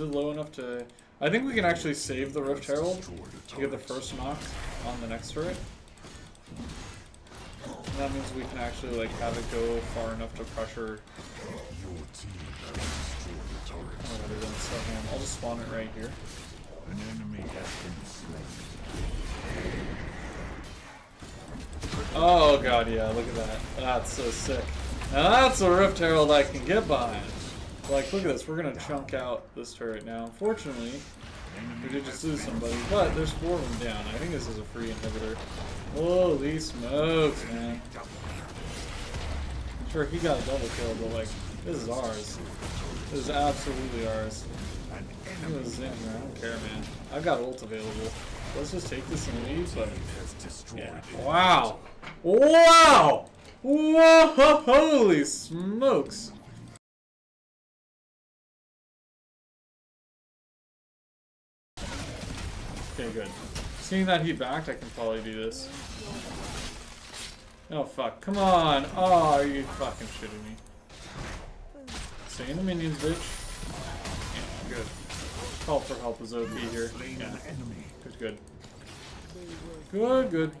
Is it low enough to... I think we can actually save the Rift Herald to get the first knock on the next turret. And that means we can actually like have it go far enough to pressure. I'll just spawn it right here. An enemy has been slain. Oh god, yeah, look at that. That's so sick. Now that's a Rift Herald I can get behind. Like, look at this. We're gonna chunk out this turret now. Unfortunately, we did just lose somebody, but there's four of them down. I think this is a free inhibitor. Holy smokes, man. Sure, he got a double kill, but like, this is ours. This is absolutely ours. Was in here, I don't care, man. I've got ult available. Let's just take this and leave, but... Yeah. Wow! Wow! Whoa! Holy smokes! Okay, good. Seeing that he backed, I can probably do this. Oh fuck! Come on! Oh, are you fucking shitting me? Stay in the minions, bitch. Yeah, good. Call for help is OP here. Yeah, good, good. Good, good.